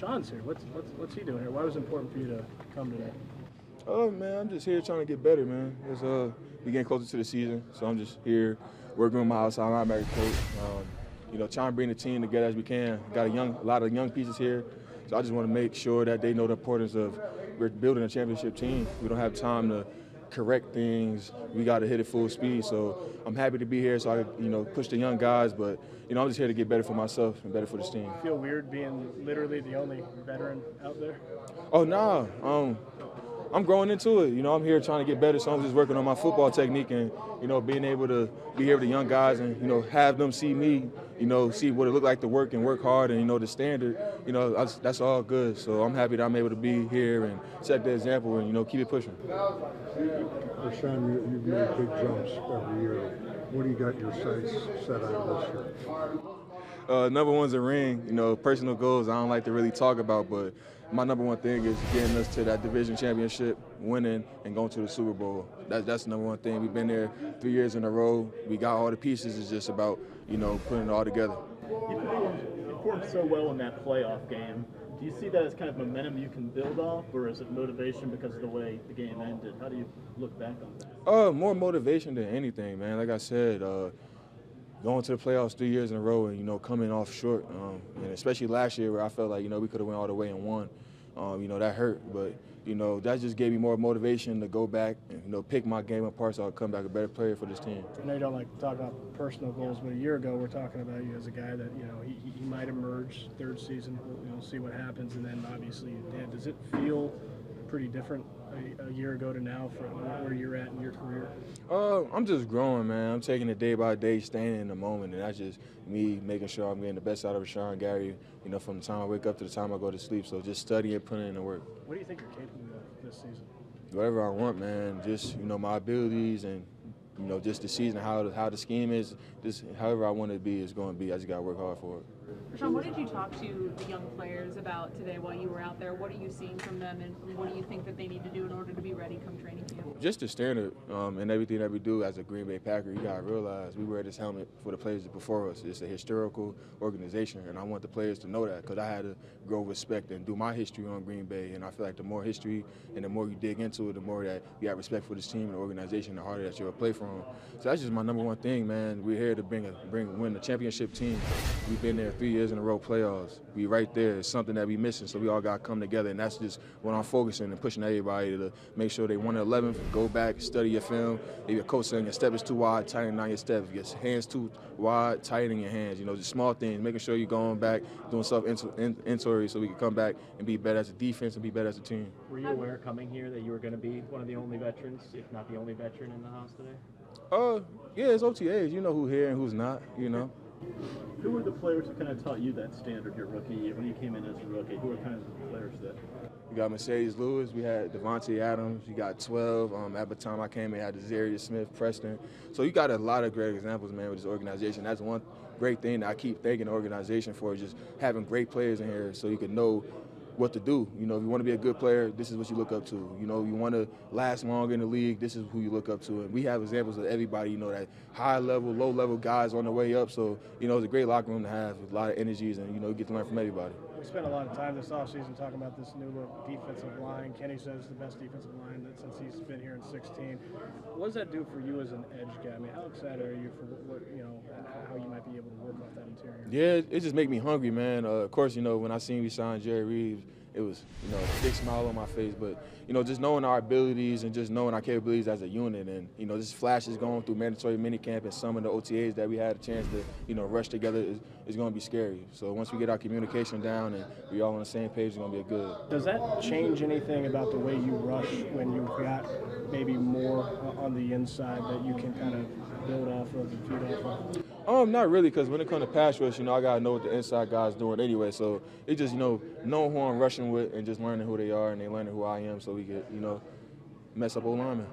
Rashan's here. What's, what's what's he doing here? Why was it important for you to come today? Oh man, I'm just here trying to get better, man. It's uh, we getting closer to the season, so I'm just here working with my outside linebacker coach. Um, you know, trying to bring the team together as we can. Got a young, a lot of young pieces here, so I just want to make sure that they know the importance of we're building a championship team. We don't have time to correct things. We got to hit it full speed. So I'm happy to be here, so I you know push the young guys. But you know, I'm just here to get better for myself and better for this team. Feel weird being literally the only veteran out there. Oh no, nah, um, I'm growing into it. You know, I'm here trying to get better, so I'm just working on my football technique and you know being able to be here with the young guys and you know have them see me, you know, see what it looked like to work and work hard and you know the standard. You know, that's, that's all good. So I'm happy that I'm able to be here and set the example and you know keep it pushing. Rashan, you, you've made big jumps every year. What do you got your sights set on this year? Uh, number one's a ring. You know, personal goals I don't like to really talk about, but my number one thing is getting us to that division championship, winning, and going to the Super Bowl. That's that's the number one thing. We've been there three years in a row. We got all the pieces. It's just about you know putting it all together. You performed so well in that playoff game. Do you see that as kind of momentum you can build off, or is it motivation because of the way the game ended? How do you look back on that? Uh, more motivation than anything, man. Like I said, uh, going to the playoffs three years in a row and you know coming off short, um, and especially last year where I felt like you know we could have went all the way and won. Um, you know that hurt, but you know that just gave me more motivation to go back and you know pick my game apart so I'll come back a better player for this team. I know you don't like to talk about personal goals, but a year ago we're talking about you as a guy that you know he, he might emerge third season. We'll, we'll see what happens, and then obviously you did. Does it feel pretty different a, a, year ago to now from where you're at in your career? Uh, I'm just growing, man. I'm taking it day by day, staying in the moment, and that's just me making sure I'm getting the best out of Rashan Gary. You know, from the time I wake up to the time I go to sleep. So just studying, putting in the work. What do you think you're capable of this season? Whatever I want, man. Just you know my abilities and you know just the season, how the, how the scheme is. Just however I want it to be is going to be. I just got to work hard for it. Rashan, what did you talk to the young players about today while you were out there? What are you seeing from them, and what do you think that they need to do in order to be ready come training camp? Just the standard um, and everything that we do as a Green Bay Packer. You gotta realize we wear this helmet for the players before us. It's a historical organization, and I want the players to know that because I had to grow respect and do my history on Green Bay. And I feel like the more history and the more you dig into it, the more that you have respect for this team and organization, the harder that you'll play for them. So that's just my number one thing, man. We're here to bring a bring win the championship team. We've been there three years in a row playoffs. We right there. It's something that we missing, so we all got to come together, and that's just what I'm focusing and pushing everybody to make sure they the 11th. Go back, study your film. If your coach saying your step is too wide, tighten down your step. If your hands too wide, tighten your hands. You know, just small things. Making sure you're going back, doing self inventory, so we can come back and be better as a defense and be better as a team. Were you aware coming here that you were going to be one of the only veterans, if not the only veteran in the house today? Uh, yeah, it's OTAs. You know who here and who's not. You know. Who were the players who kind of taught you that standard your rookie year when you came in as a rookie? Who were kind of the players that? You got Marcedes Lewis. We had Davante Adams. You got 12. Um, at the time I came in, had Za'Darius Smith, Preston. So you got a lot of great examples, man, with this organization. That's one great thing that I keep thanking the organization for, just having great players in here so you can know what to do. You know, if you want to be a good player, this is what you look up to. You know, you want to last longer in the league, this is who you look up to. And we have examples of everybody, you know, that high level, low level guys on the way up. So, you know, it's a great locker room to have with a lot of energies and, you know, you get to learn from everybody. We spent a lot of time this offseason talking about this new look defensive line. Kenny says the best defensive line that since he's been here in 16. What does that do for you as an edge guy? I mean, how excited are you for what, you know, how you might be able to work off that interior? Yeah, it just make me hungry, man. Uh, of course, you know, when I seen we signed Jerry Reeves, it was, you know, a big smile on my face. But, you know, just knowing our abilities and just knowing our capabilities as a unit and, you know, this flashes going through mandatory minicamp and some of the OTAs that we had a chance to, you know, rush together is, is going to be scary. So once we get our communication down and we all on the same page, it's going to be good. Does that change anything about the way you rush when you've got maybe more uh, on the inside that you can kind of build off of and feed off of? Um, not really, because when it comes to pass rush, you know, I gotta know what the inside guys doing anyway. So it just, you know, knowing who I'm rushing with and just learning who they are and they learning who I am, so we could, you know, mess up old linemen.